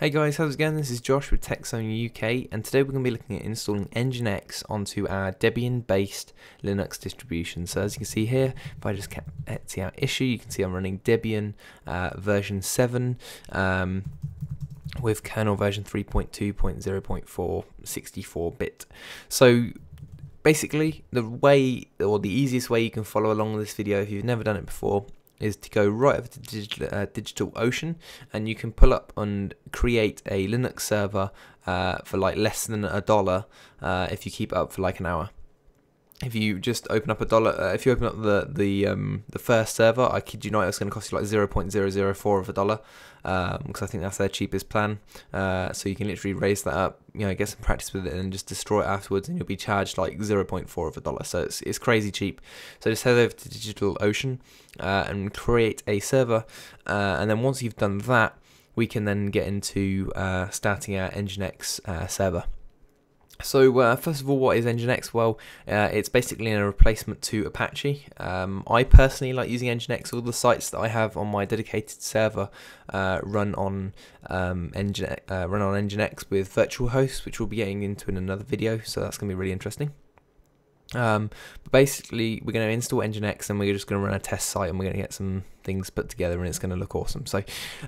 Hey guys, how's it going? This is Josh with TechZone UK, and today we're going to be looking at installing Nginx onto our Debian-based Linux distribution. So as you can see here, if I just Etsy out issue, you can see I'm running Debian uh, version 7 um, with kernel version 3.2.0.4 64-bit. So basically, the way or the easiest way you can follow along with this video if you've never done it before is to go right over to Digital, uh, and you can pull up and create a Linux server uh, for like less than a dollar uh, if you keep it up for like an hour. If you just open up a dollar, uh, if you open up the the um, the first server, I kid you not, it's going to cost you like 0.004 of a dollar because um, I think that's their cheapest plan. Uh, so you can literally raise that up, you know, get some practice with it, and just destroy it afterwards, and you'll be charged like 0.4 of a dollar. So it's it's crazy cheap. So just head over to DigitalOcean uh, and create a server, uh, and then once you've done that, we can then get into uh, starting our Nginx uh, server. So uh, first of all, what is Nginx? Well, uh, it's basically a replacement to Apache. Um, I personally like using Nginx. All the sites that I have on my dedicated server uh, run on um, Nginx, uh, run on Nginx with virtual hosts, which we'll be getting into in another video. So that's going to be really interesting. Um, but basically, we're going to install Nginx and we're just going to run a test site and we're going to get some things put together and it's going to look awesome. So,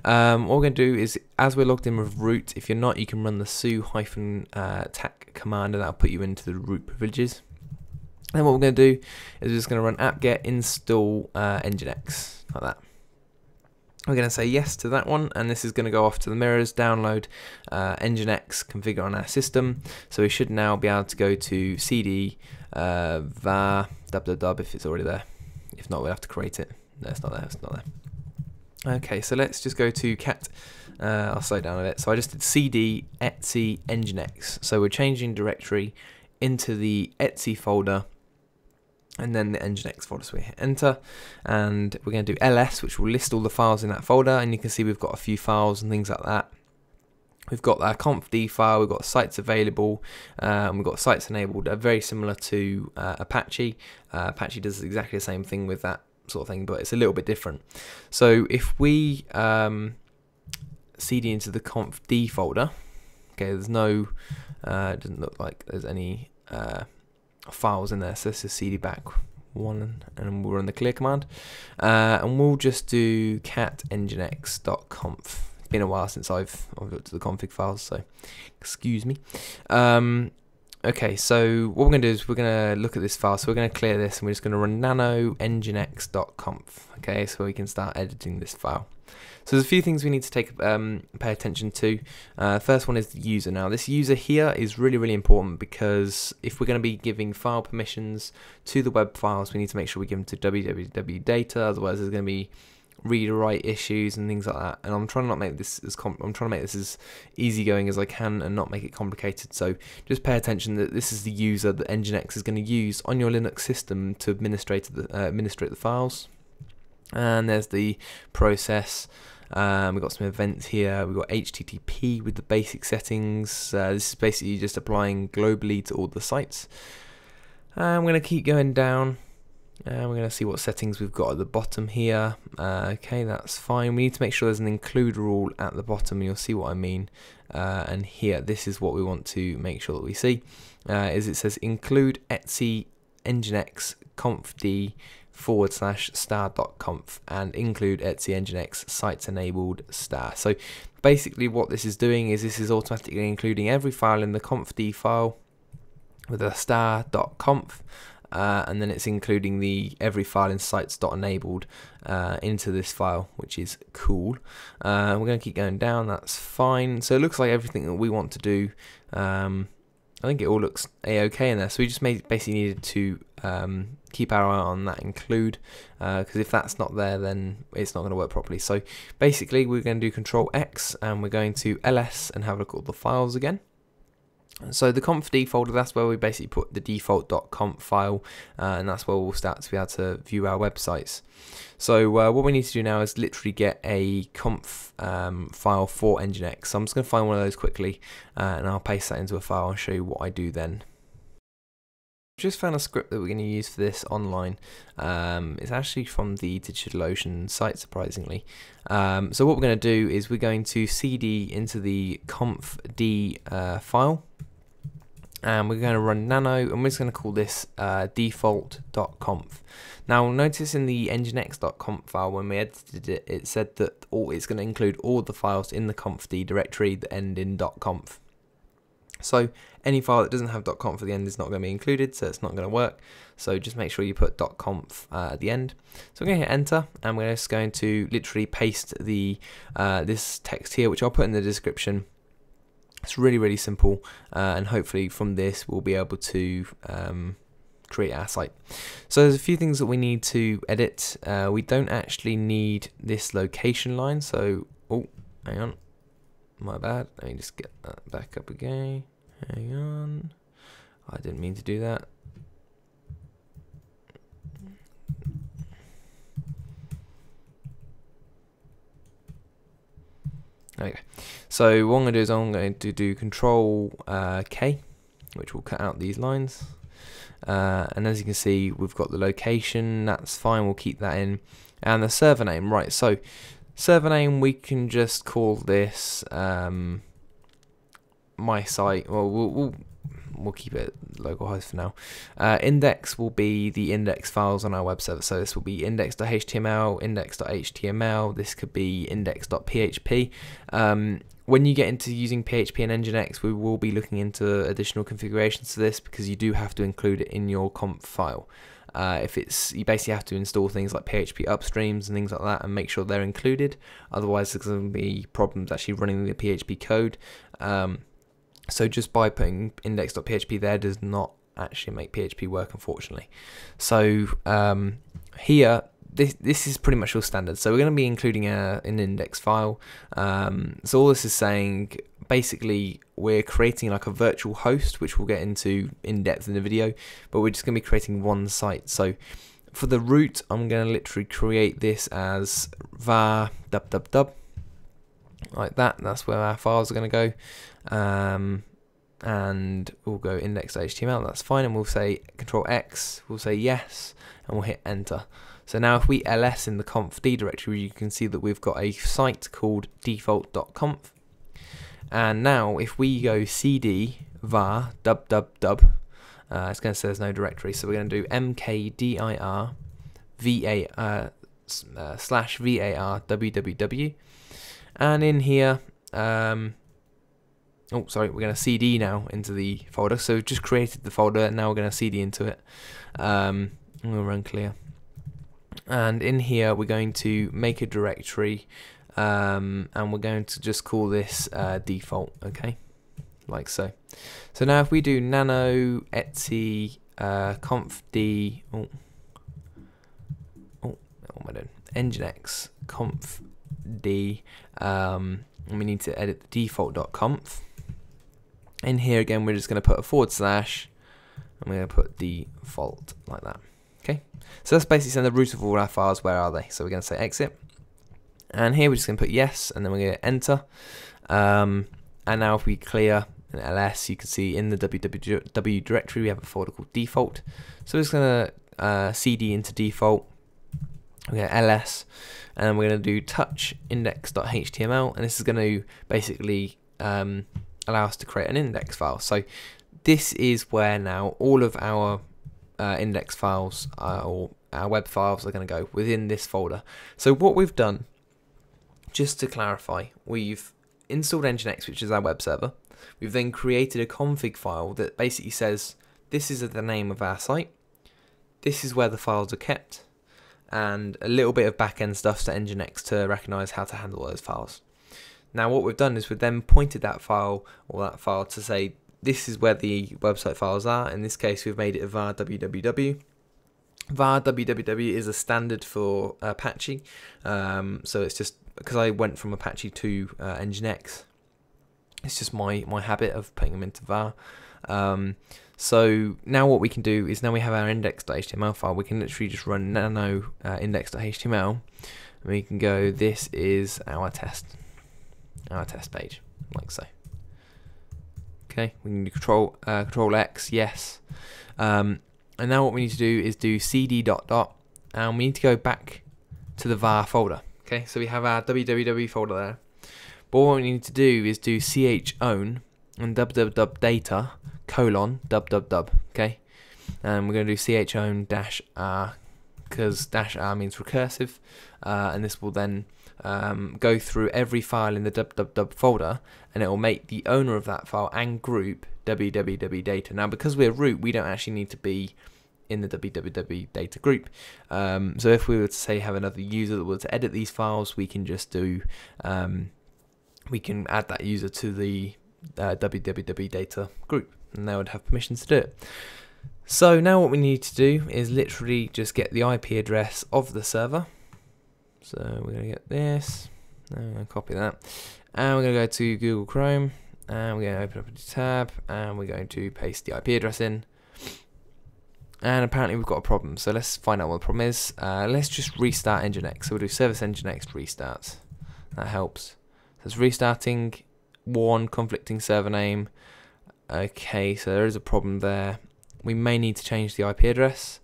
um, what we're going to do is, as we're logged in with root, if you're not, you can run the su hyphen uh, tac command and that'll put you into the root privileges. And what we're going to do is we're just going to run apt-get install uh, Nginx like that. We're going to say yes to that one, and this is going to go off to the mirrors, download uh, Nginx configure on our system. So we should now be able to go to cd uh, var dub if it's already there. If not, we'll have to create it. No, it's not there. It's not there. Okay, so let's just go to cat. Uh, I'll slow down a bit. So I just did cd etc nginx. So we're changing directory into the etsy folder and then the nginx folder. So we hit enter, and we're going to do ls, which will list all the files in that folder. And you can see we've got a few files and things like that. We've got our confd file, we've got sites available, um, we've got sites enabled, very similar to uh, Apache. Uh, Apache does exactly the same thing with that sort of thing, but it's a little bit different. So if we um, cd into the confd folder, okay, there's no, uh, it doesn't look like there's any uh, files in there, so this is cd back one and we'll run the clear command uh, and we'll just do cat nginx.conf been a while since I've, I've looked at the config files, so excuse me. Um, okay, so what we're going to do is we're going to look at this file. So we're going to clear this and we're just going to run nano nginx.conf. Okay, so we can start editing this file. So there's a few things we need to take um, pay attention to. Uh, first one is the user. Now this user here is really really important because if we're going to be giving file permissions to the web files, we need to make sure we give them to www data. Otherwise, there's going to be read or write issues and things like that. And I'm trying to not make this as I'm trying to make this as easygoing as I can and not make it complicated. So just pay attention that this is the user that Nginx is going to use on your Linux system to administrate the uh, administrate the files. And there's the process. Um, we've got some events here. We've got HTTP with the basic settings. Uh, this is basically just applying globally to all the sites. I'm going to keep going down. And we're going to see what settings we've got at the bottom here. Uh, okay, that's fine. We need to make sure there's an include rule at the bottom, you'll see what I mean. Uh, and here, this is what we want to make sure that we see. Uh, is it says include etc nginx confd forward slash star dot conf and include etc nginx sites enabled star. So basically what this is doing is this is automatically including every file in the confd file with a star.conf uh, and then it's including the every file in sites.enabled uh, into this file, which is cool. Uh, we're going to keep going down, that's fine. So it looks like everything that we want to do, um, I think it all looks a-okay in there. So we just made, basically needed to um, keep our eye on that include, because uh, if that's not there, then it's not going to work properly. So basically, we're going to do Control X, and we're going to ls and have a look at all the files again. So the confd folder, that's where we basically put the default.conf file, uh, and that's where we'll start to be able to view our websites. So uh, what we need to do now is literally get a conf um, file for Nginx. So I'm just going to find one of those quickly, uh, and I'll paste that into a file and show you what I do then. just found a script that we're going to use for this online. Um, it's actually from the DigitalOcean site, surprisingly. Um, so what we're going to do is we're going to cd into the confd uh, file, and we're going to run nano, and we're just going to call this uh, default.conf. Now notice in the nginx.conf file when we edited it, it said that all, it's going to include all the files in the confd directory that end in .conf. So any file that doesn't have .conf at the end is not going to be included, so it's not going to work. So just make sure you put .conf uh, at the end. So I'm going to hit enter, and we're just going to literally paste the uh, this text here, which I'll put in the description. It's really really simple, uh, and hopefully from this we'll be able to um, create our site. So there's a few things that we need to edit. Uh, we don't actually need this location line. So oh, hang on, my bad. Let me just get that back up again. Hang on. I didn't mean to do that. Okay, so what I'm going to do is I'm going to do Control uh, K, which will cut out these lines. Uh, and as you can see, we've got the location. That's fine. We'll keep that in, and the server name. Right. So server name, we can just call this. Um, my site. Well, we'll, we'll, we'll keep it localhost for now. Uh, index will be the index files on our web server. So this will be index.html, index.html. This could be index.php. Um, when you get into using PHP and Nginx, we will be looking into additional configurations to this because you do have to include it in your conf file. Uh, if it's you basically have to install things like PHP upstreams and things like that and make sure they're included. Otherwise, there's going to be problems actually running the PHP code. Um, so just by putting index.php there does not actually make PHP work, unfortunately. So um, here, this this is pretty much all standard. So we're going to be including a, an index file. Um, so all this is saying, basically, we're creating like a virtual host, which we'll get into in depth in the video. But we're just going to be creating one site. So for the root, I'm going to literally create this as var dub dub dub like that. That's where our files are going to go. Um, and we'll go index.html, that's fine. And we'll say control X, we'll say yes, and we'll hit enter. So now if we ls in the confd directory, you can see that we've got a site called default.conf. And now if we go cd var dub dub dub, uh, it's going to say there's no directory. So we're going to do mkdir va uh, uh, slash var www and in here um, oh sorry we're going to cd now into the folder. So we've just created the folder and now we're going to cd into it. Um, going run clear. And in here we're going to make a directory um, and we're going to just call this uh, default okay? Like so. So now if we do nano etsy uh, conf d oh, oh what am I doing? Nginx conf d um, and we need to edit the default.conf in here again we're just going to put a forward slash and we're going to put default like that. Okay? So that's basically saying the root of all our files where are they? So we're going to say exit. And here we're just going to put yes and then we're going to enter. Um, and now if we clear an ls you can see in the www directory we have a folder called default. So we're just going to uh, cd into default. We okay ls and we're going to do touch index.html and this is going to basically um, allow us to create an index file. So this is where now all of our uh, index files uh, or our web files are going to go within this folder. So what we've done just to clarify we've installed nginx which is our web server. We've then created a config file that basically says this is the name of our site. This is where the files are kept and a little bit of backend stuff to Nginx to recognize how to handle those files. Now what we've done is we've then pointed that file or that file to say this is where the website files are. In this case we've made it var www. var www is a standard for Apache, um, so it's just because I went from Apache to uh, Nginx. It's just my my habit of putting them into var. Um, so now what we can do is now we have our index.html file, we can literally just run nano uh, index.html and we can go, this is our test, our test page, like so. Okay, we can do control, uh, control X, yes. Um, And now what we need to do is do cd dot dot, and we need to go back to the var folder. Okay, so we have our www folder there. But what we need to do is do ch own and www data colon www. Okay, and we're going to do ch own dash r because dash r means recursive, uh, and this will then um, go through every file in the www folder, and it will make the owner of that file and group www data. Now, because we're root, we don't actually need to be in the www data group. Um, so if we were to say have another user that were to edit these files, we can just do um, we can add that user to the uh, www data group, and they would have permissions to do it. So now what we need to do is literally just get the IP address of the server. So we're going to get this, I'm going to copy that, and we're going to go to Google Chrome, and we're going to open up a tab, and we're going to paste the IP address in. And apparently we've got a problem, so let's find out what the problem is. Uh, let's just restart Nginx. So we'll do service Nginx restart. That helps. So it's restarting one conflicting server name. Okay, so there is a problem there. We may need to change the IP address.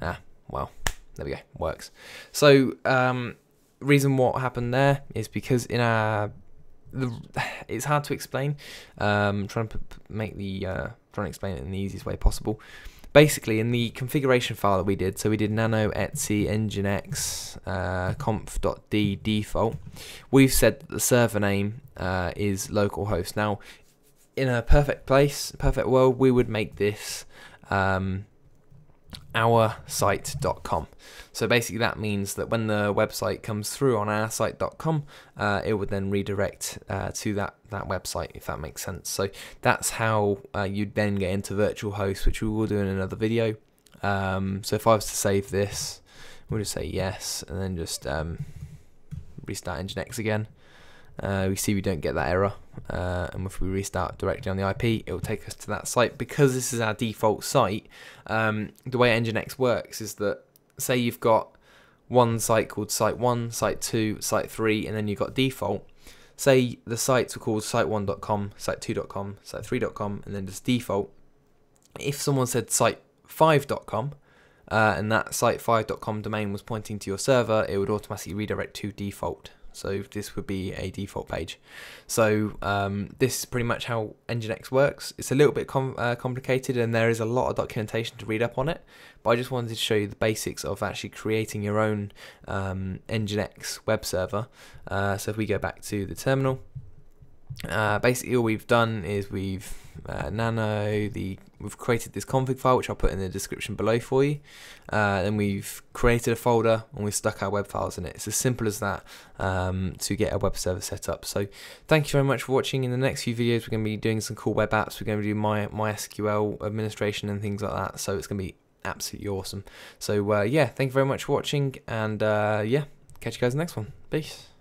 Ah, well, there we go, works. So, um, reason what happened there is because in our the, it's hard to explain. Um, trying to make the uh, trying to explain it in the easiest way possible. Basically, in the configuration file that we did, so we did nano etc nginx uh, conf.d default. We've said that the server name uh, is localhost. Now, in a perfect place, perfect world, we would make this um, oursite.com. So basically, that means that when the website comes through on oursite.com, uh, it would then redirect uh, to that, that website, if that makes sense. So that's how uh, you'd then get into virtual host, which we will do in another video. Um, so if I was to save this, we'll just say yes, and then just um, restart Nginx again. Uh, we see we don't get that error uh, and if we restart directly on the IP it will take us to that site. Because this is our default site um, the way Nginx works is that say you've got one site called site 1 site 2 site 3 and then you've got default say the sites are called site1.com site2.com site3.com and then just default. If someone said site5.com uh, and that site5.com domain was pointing to your server it would automatically redirect to default so this would be a default page. So um, this is pretty much how Nginx works. It's a little bit com uh, complicated and there is a lot of documentation to read up on it. But I just wanted to show you the basics of actually creating your own um, Nginx web server. Uh, so if we go back to the terminal, uh, basically all we've done is we've uh, nano the we've created this config file which I'll put in the description below for you. Uh, then we've created a folder and we've stuck our web files in it. It's as simple as that um, to get a web server set up. So thank you very much for watching. In the next few videos we're going to be doing some cool web apps. We're going to do my MySQL administration and things like that. So it's going to be absolutely awesome. So uh, yeah thank you very much for watching and uh, yeah catch you guys in the next one. Peace